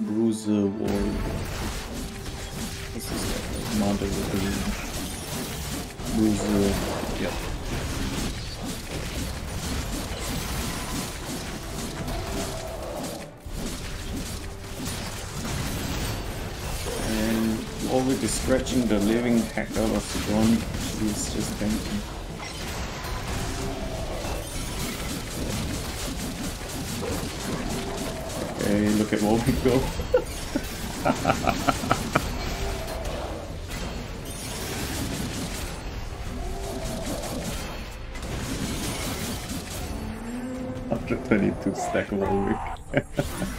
Bruiser Warrior. This is like commander with the Bruiser. Yep. And already scratching the living heck out of the gun. She's just thinking. Okay, look at where we go. Hundred twenty-two stack of Warwick.